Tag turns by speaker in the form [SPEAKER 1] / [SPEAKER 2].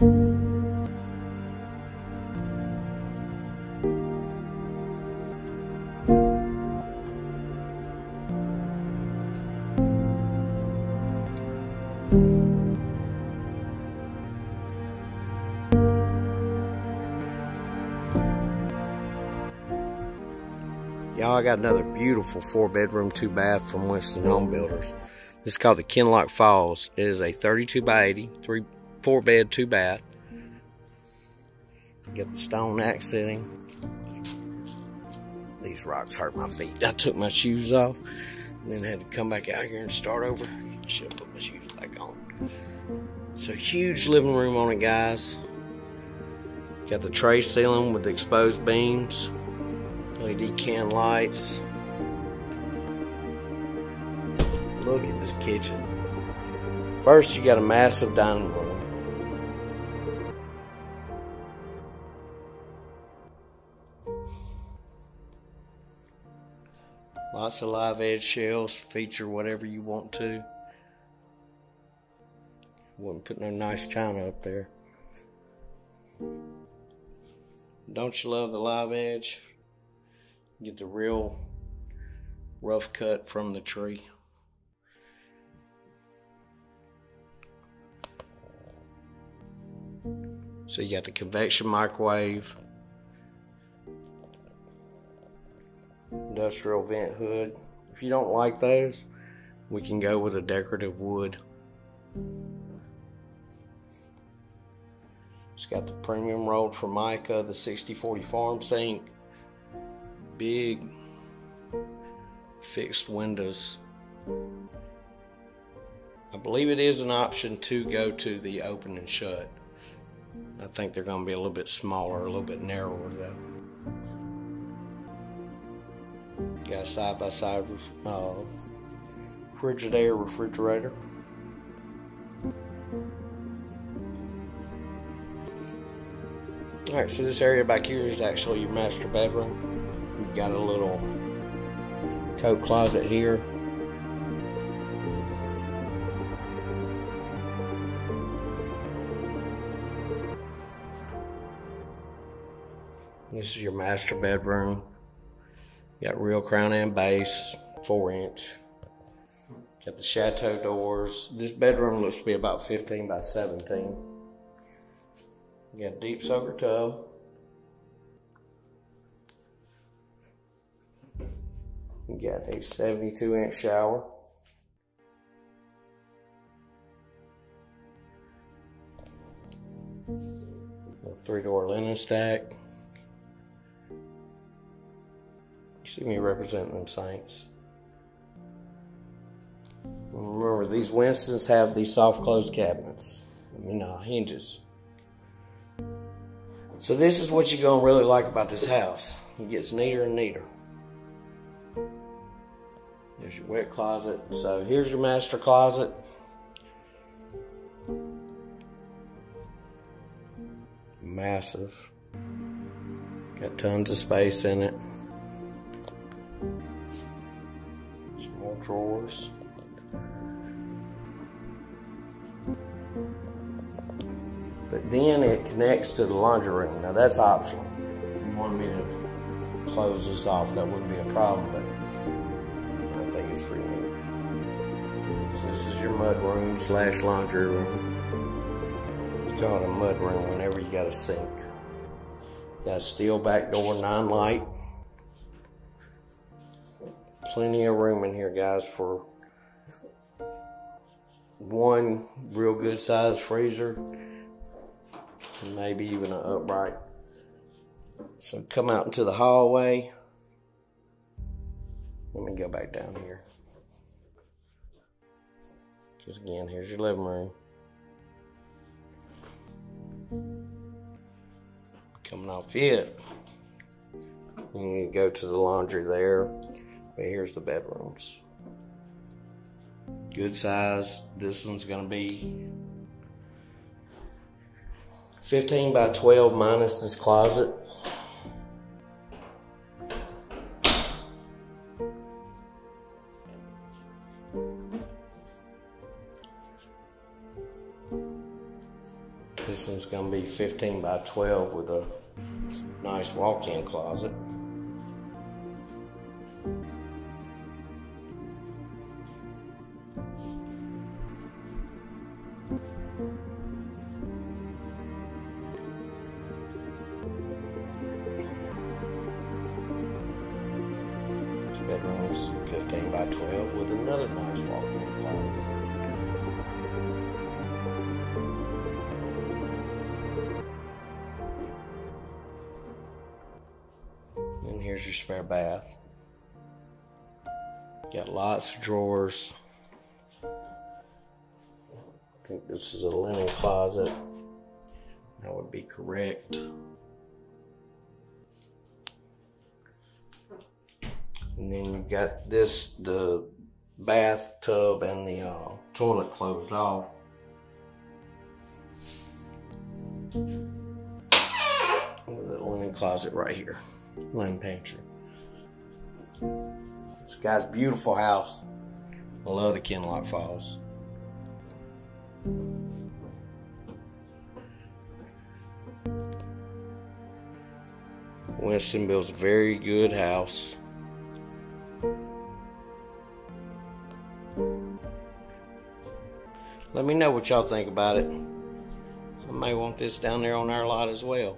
[SPEAKER 1] Y'all, I got another beautiful four bedroom, two bath from Winston Home Builders. This is called the Kinlock Falls. It is a 32 by 80, three, four bed, two bath. Get the stone accentting. These rocks hurt my feet. I took my shoes off and then had to come back out here and start over. Should have put my shoes back on. So huge living room on it, guys. Got the tray ceiling with the exposed beams. LED can lights. Look at this kitchen. First, you got a massive dining room. Lots of live edge shelves, feature whatever you want to. Wouldn't put no nice china up there. Don't you love the live edge? Get the real rough cut from the tree. So you got the convection microwave, industrial vent hood. If you don't like those, we can go with a decorative wood. It's got the premium rolled Formica, the 6040 farm sink, big fixed windows. I believe it is an option to go to the open and shut. I think they're going to be a little bit smaller, a little bit narrower though. Got side by side uh, Frigidaire refrigerator. Alright, so this area back here is actually your master bedroom. You've got a little coat closet here. This is your master bedroom. Got real crown and base, four inch. Got the chateau doors. This bedroom looks to be about 15 by 17. You got deep soaker tub. Got a 72 inch shower. A three door linen stack. See me representing them saints. Remember, these Winstons have these soft close cabinets. I mean, uh, hinges. So this is what you're going to really like about this house. It gets neater and neater. There's your wet closet. So here's your master closet. Massive. Got tons of space in it. More drawers. But then it connects to the laundry room. Now that's optional. You want me to close this off, that wouldn't be a problem, but I think it's pretty neat. So this is your mud room slash laundry room. You call it a mud room whenever you got a sink. Got a steel back door, nine light. Plenty of room in here, guys, for one real good size freezer and maybe even an upright. So come out into the hallway. Let me go back down here. Because again, here's your living room. Coming off it. You go to the laundry there. But here's the bedrooms. Good size. This one's to be 15 by 12 minus this closet. This one's gonna be 15 by 12 with a nice walk-in closet. 12 with another. And here's your spare bath. Got lots of drawers. I think this is a linen closet. That would be correct. And then you got this, the bathtub and the uh, toilet closed off. A linen closet right here, linen pantry. This guy's beautiful house. I love the Kinlock Falls. Winston builds a very good house. know what y'all think about it. I may want this down there on our lot as well.